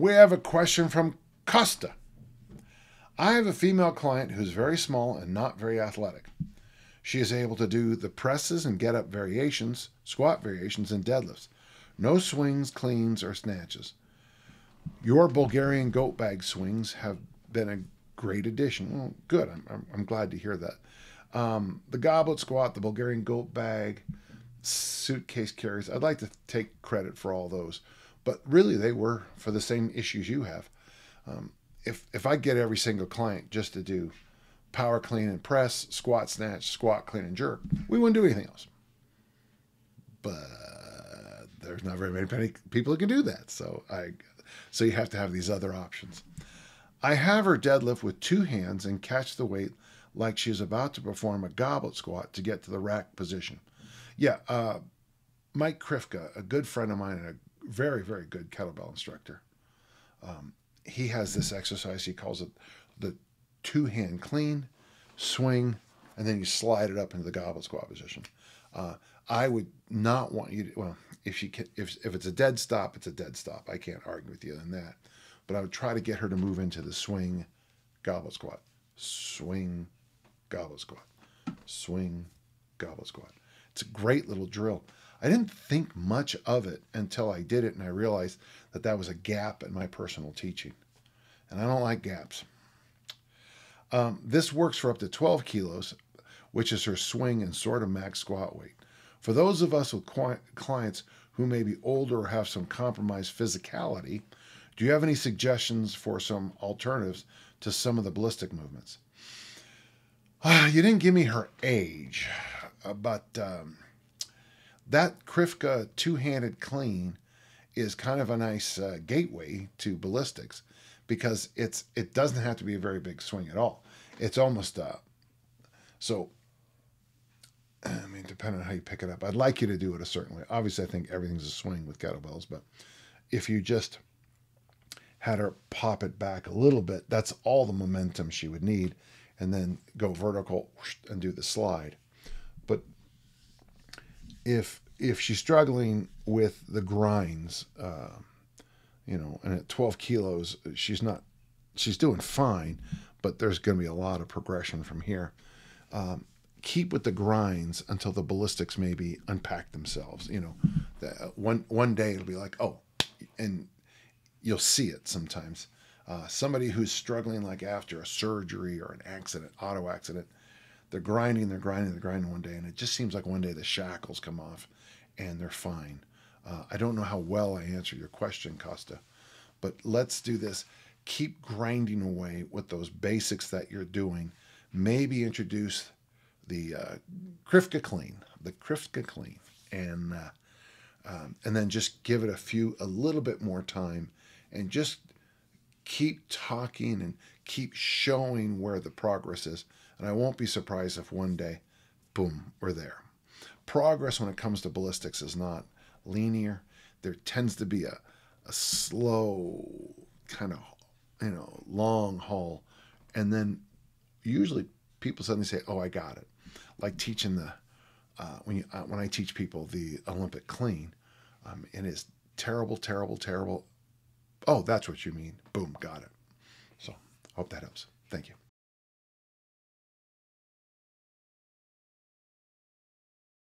We have a question from Costa. I have a female client who's very small and not very athletic. She is able to do the presses and get up variations, squat variations, and deadlifts. No swings, cleans, or snatches. Your Bulgarian goat bag swings have been a great addition. Well, good. I'm, I'm, I'm glad to hear that. Um, the goblet squat, the Bulgarian goat bag, suitcase carries. I'd like to take credit for all those, but really they were for the same issues you have. Um, if if I get every single client just to do power clean and press, squat snatch, squat clean and jerk, we wouldn't do anything else. But there's not very many people who can do that, so I so you have to have these other options. I have her deadlift with two hands and catch the weight like she's about to perform a goblet squat to get to the rack position. Yeah, uh, Mike Krivka, a good friend of mine and a very, very good kettlebell instructor, um, he has this exercise. He calls it the two hand clean, swing, and then you slide it up into the goblet squat position. Uh, I would not want you to, well, if she can, if, if it's a dead stop, it's a dead stop. I can't argue with you on that. But I would try to get her to move into the swing goblet squat, swing goblet squat, swing goblet squat. It's a great little drill. I didn't think much of it until I did it and I realized that that was a gap in my personal teaching. And I don't like gaps. Um, this works for up to 12 kilos, which is her swing and sort of max squat weight. For those of us with clients who may be older or have some compromised physicality, do you have any suggestions for some alternatives to some of the ballistic movements? Uh, you didn't give me her age, uh, but um, that Krivka two handed clean is kind of a nice uh, gateway to ballistics because it's it doesn't have to be a very big swing at all. It's almost uh, so. I mean, depending on how you pick it up, I'd like you to do it a certain way. Obviously, I think everything's a swing with kettlebells, but if you just had her pop it back a little bit, that's all the momentum she would need, and then go vertical and do the slide. If if she's struggling with the grinds, uh, you know, and at 12 kilos, she's not, she's doing fine, but there's going to be a lot of progression from here. Um, keep with the grinds until the ballistics maybe unpack themselves. You know, the, one one day it'll be like, oh, and you'll see it sometimes. Uh, somebody who's struggling like after a surgery or an accident, auto accident, they're grinding, they're grinding, they're grinding one day, and it just seems like one day the shackles come off and they're fine. Uh, I don't know how well I answered your question, Costa, but let's do this. Keep grinding away with those basics that you're doing. Maybe introduce the uh, Krivka Clean, the Krivka Clean, and uh, um, and then just give it a few, a little bit more time, and just keep talking and keep showing where the progress is. And I won't be surprised if one day, boom, we're there. Progress when it comes to ballistics is not linear. There tends to be a, a slow, kind of, you know, long haul. And then usually people suddenly say, oh, I got it. Like teaching the, uh, when, you, uh, when I teach people the Olympic clean, um, and it's terrible, terrible, terrible. Oh, that's what you mean. Boom, got it. So hope that helps. Thank you.